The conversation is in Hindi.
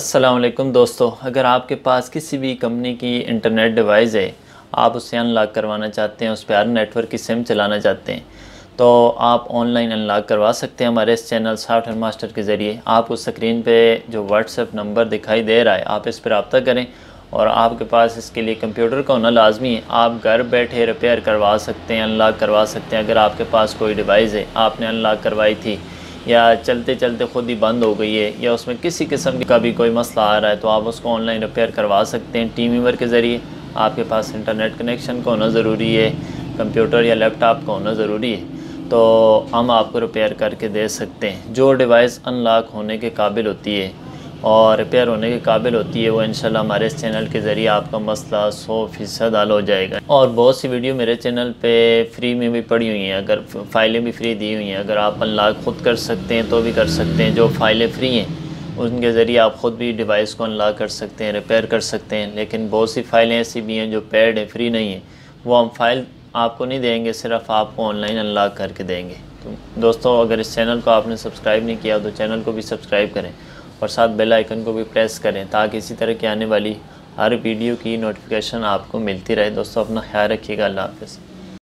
असलकुम दोस्तों, अगर आपके पास किसी भी कंपनी की इंटरनेट डिवाइस है, आप उससे अनलॉक करवाना चाहते हैं, उस पर हर नेटवर्क की सिम चलाना चाहते हैं तो आप ऑनलाइन अनलॉक करवा सकते हैं हमारे इस चैनल सॉफ्टवेयर मास्टर के ज़रिए। आप उस स्क्रीन पे जो व्हाट्सएप नंबर दिखाई दे रहा है, आप इस पर रबता करें और आपके पास इसके लिए कंप्यूटर का होना लाजमी है। आप घर बैठे रिपेयर करवा सकते हैं, अनलॉक करवा सकते हैं। अगर आपके पास कोई डिवाइस है, आपने अनलॉक करवाई थी या चलते चलते ख़ुद ही बंद हो गई है, या उसमें किसी किस्म का भी कोई मसला आ रहा है तो आप उसको ऑनलाइन रिपेयर करवा सकते हैं टीम वीवर के ज़रिए। आपके पास इंटरनेट कनेक्शन का होना ज़रूरी है कंप्यूटर या लैपटॉप का होना ज़रूरी है तो हम आपको रिपेयर करके दे सकते हैं। जो डिवाइस अनलॉक होने के काबिल होती है और रिपेयर होने के काबिल होती है वो, इंशाल्लाह हमारे इस चैनल के ज़रिए आपका मसला सौ फ़ीसद हल हो जाएगा। और बहुत सी वीडियो मेरे चैनल पे फ्री में भी पड़ी हुई हैं। अगर फ़ाइलें भी फ्री दी हुई हैं, अगर आप अनलॉक ख़ुद कर सकते हैं तो भी कर सकते हैं। जो फ़ाइलें फ्री हैं, उनके ज़रिए आप ख़ुद भी डिवाइस को अनलॉक कर सकते हैं रिपेयर कर सकते हैं। लेकिन बहुत सी फ़ाइलें ऐसी भी हैं जो पेड हैं फ्री नहीं हैं। वो हम फ़ाइल आपको नहीं देंगे, सिर्फ़ आपको ऑनलाइन अनलॉक करके देंगे। तो दोस्तों, अगर इस चैनल को आपने सब्सक्राइब नहीं किया तो चैनल को भी सब्सक्राइब करें। और साथ बेल आइकन को भी प्रेस करें ताकि इसी तरह की आने वाली हर वीडियो की नोटिफिकेशन आपको मिलती रहे। दोस्तों, अपना ख्याल रखिएगा। अल्लाह हाफ़